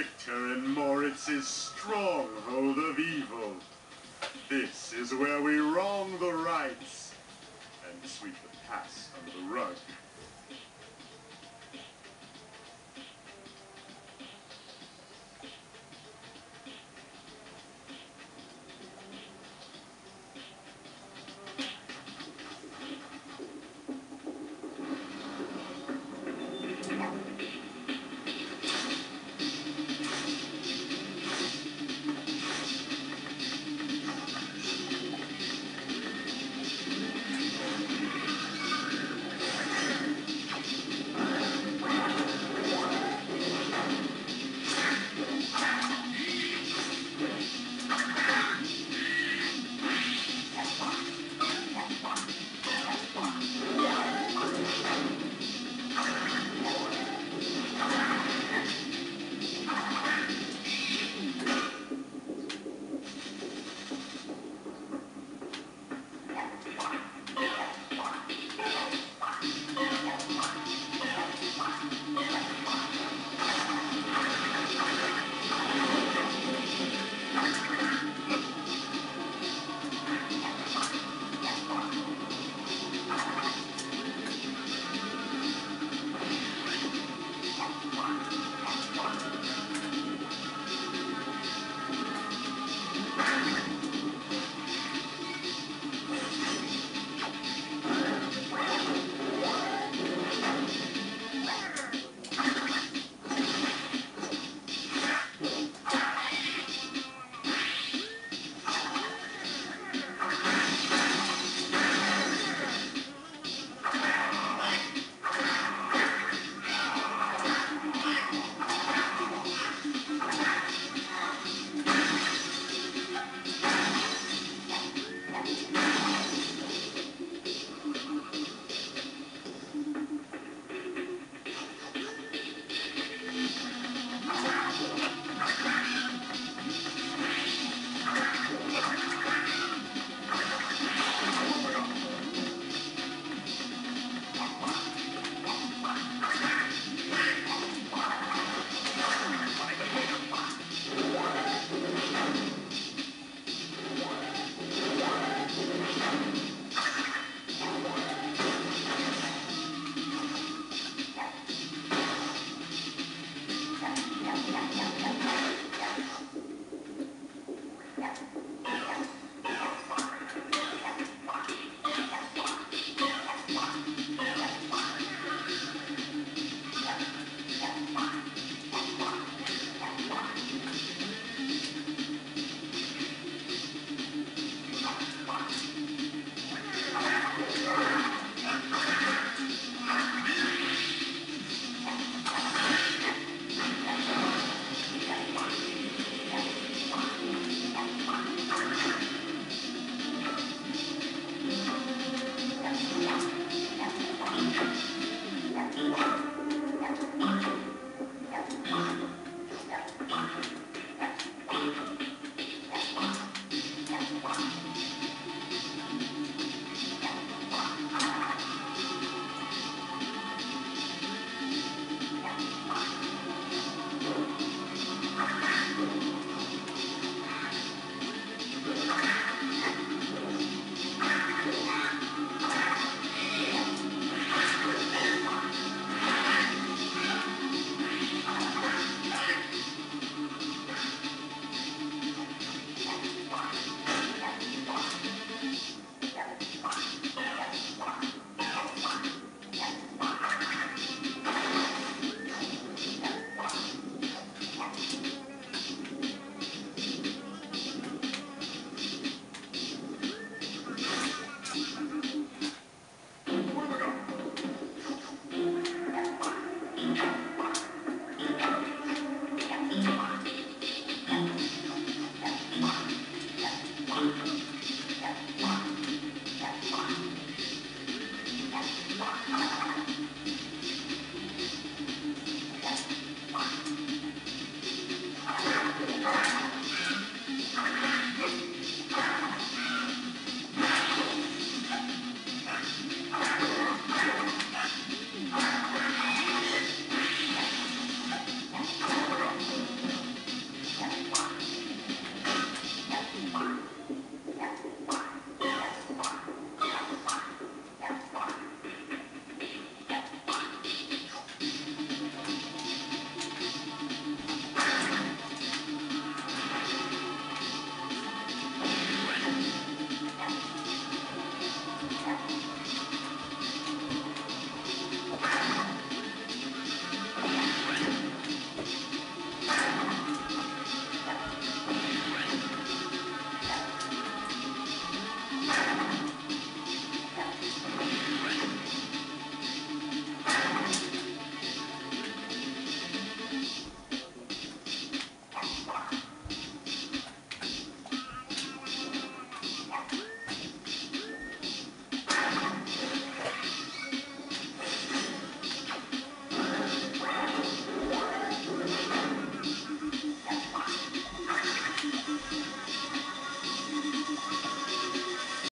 Victor and Moritz's stronghold of evil. This is where we wrong the rights and sweep the past.